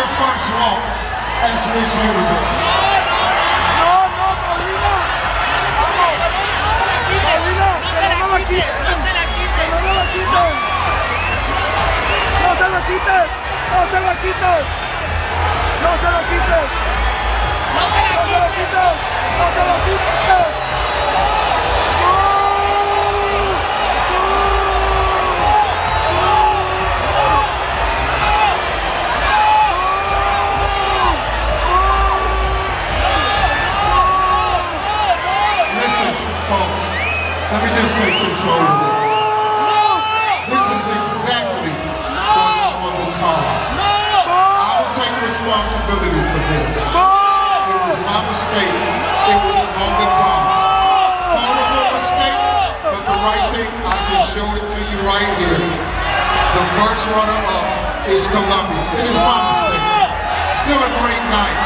your first walk as Miss Universe. ¡No se la quites! ¡No se la quites! ¡No se la quites! ¡No se la quites! Just take control of this. This is exactly what's on the card. I will take responsibility for this. It was my mistake. It was on the card. Horrible mistake, but the right thing, I can show it to you right here. The first runner-up is Colombia. It is my mistake. Still a great night.